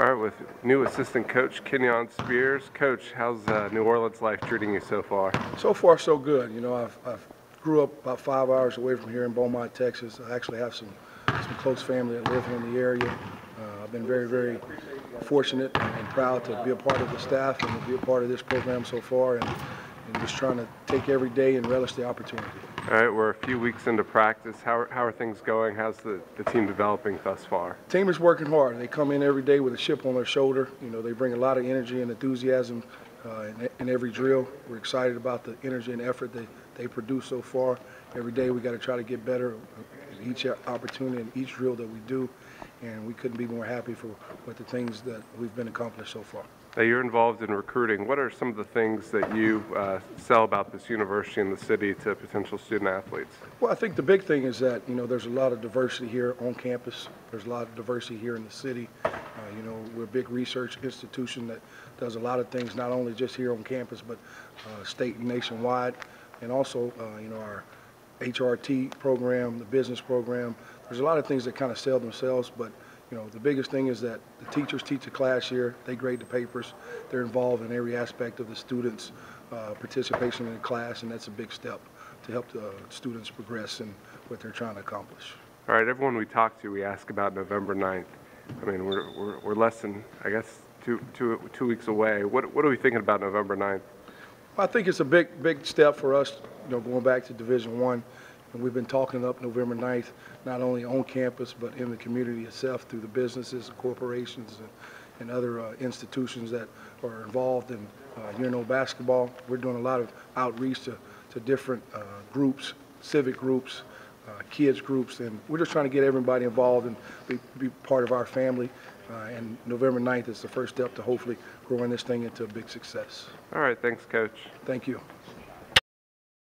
All right, with new assistant coach Kenyon Spears. Coach, how's uh, New Orleans life treating you so far? So far, so good. You know, I've, I've grew up about five hours away from here in Beaumont, Texas. I actually have some, some close family that live here in the area. Uh, I've been very, very fortunate and proud to be a part of the staff and to be a part of this program so far and, and just trying to take every day and relish the opportunity. All right, we're a few weeks into practice. How are, how are things going? How's the, the team developing thus far? Team is working hard. They come in every day with a chip on their shoulder. You know, they bring a lot of energy and enthusiasm uh, in, in every drill. We're excited about the energy and effort they, they produce so far. Every day we got to try to get better each opportunity and each drill that we do, and we couldn't be more happy for with the things that we've been accomplished so far. Now, you're involved in recruiting. What are some of the things that you uh, sell about this university and the city to potential student athletes? Well, I think the big thing is that, you know, there's a lot of diversity here on campus. There's a lot of diversity here in the city. Uh, you know, we're a big research institution that does a lot of things, not only just here on campus, but uh, state and nationwide. And also, uh, you know, our HRT program, the business program. There's a lot of things that kind of sell themselves, but you know, the biggest thing is that the teachers teach a class here, they grade the papers, they're involved in every aspect of the students' uh, participation in the class, and that's a big step to help the students progress in what they're trying to accomplish. All right, everyone we talk to, we ask about November 9th. I mean, we're, we're, we're less than, I guess, two, two, two weeks away. What, what are we thinking about November 9th? I think it's a big, big step for us, you know, going back to Division One. And we've been talking up November 9th, not only on campus, but in the community itself through the businesses and corporations and, and other uh, institutions that are involved in uh, UNO basketball. We're doing a lot of outreach to, to different uh, groups, civic groups, uh, kids groups, and we're just trying to get everybody involved and be, be part of our family. Uh, and November 9th is the first step to hopefully growing this thing into a big success. All right, thanks, Coach. Thank you.